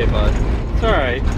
It's alright.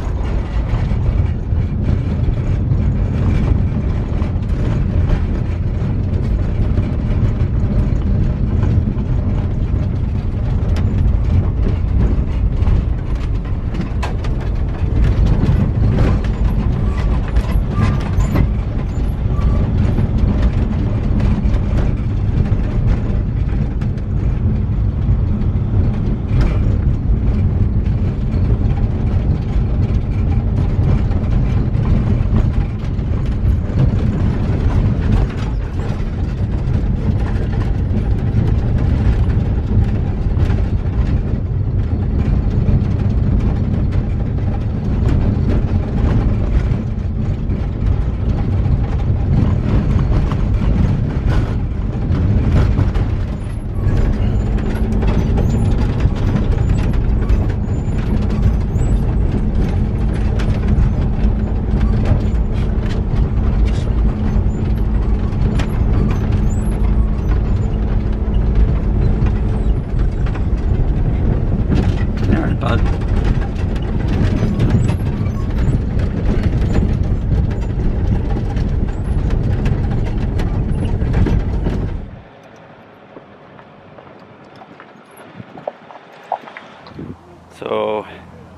So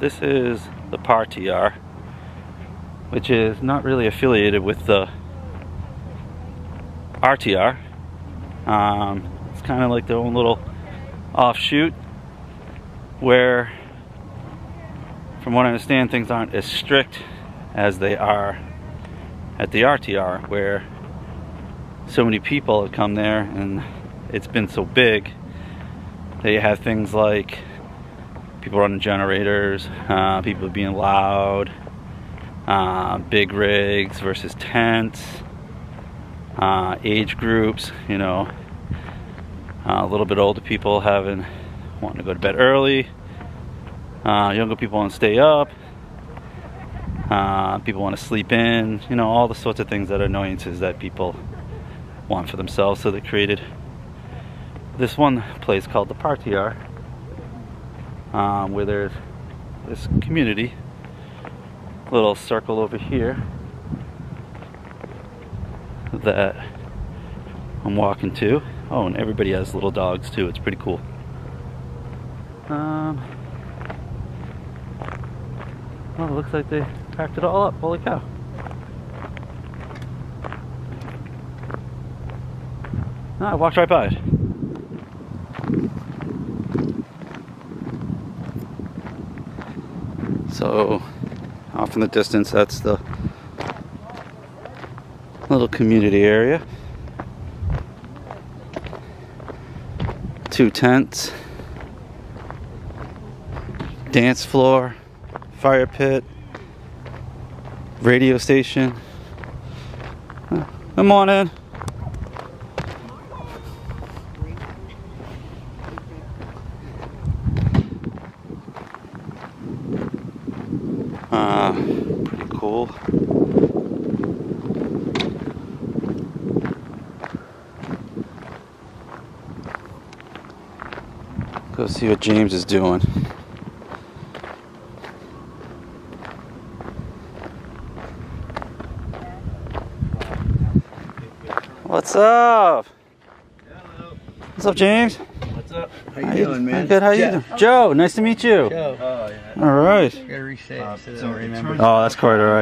this is the PARTR, which is not really affiliated with the RTR. Um, it's kind of like their own little offshoot where, from what I understand, things aren't as strict as they are at the RTR, where so many people have come there and it's been so big. They have things like people running generators, uh, people being loud, uh, big rigs versus tents, uh, age groups, you know, uh, a little bit older people having wanting to go to bed early, uh, younger people want to stay up, uh, people want to sleep in, you know, all the sorts of things that are annoyances that people want for themselves. So they created this one place called the PARTR um, where there's this community little circle over here that I'm walking to. Oh, and everybody has little dogs too. It's pretty cool. Um, well, it looks like they packed it all up. Holy cow. No, I walked right by it. So, off in the distance, that's the little community area. Two tents, dance floor, fire pit, radio station. Good morning. Uh, pretty cool. Go see what James is doing. What's up? Hello. What's up, James? What's up? How you How doing, man? Good. How you doing? Joe, nice to meet you. Joe. Oh, yeah. All right. Gotta reset Uh, so so that I remember. Oh, that's quite all right.